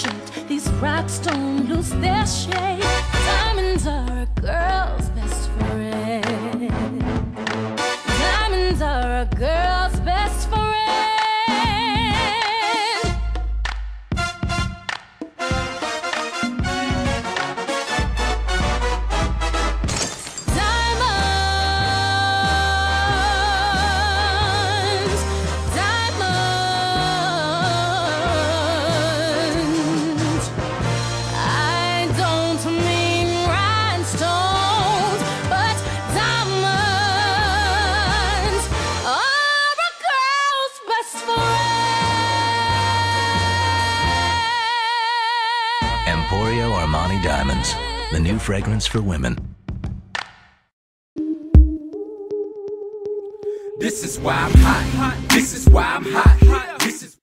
patient, these rocks don't lose their shape. Diamonds are a girl's best friend. Diamonds are a girl's Emporio Armani Diamonds, the new fragrance for women. This is why I'm hot. This is why I'm hot. This is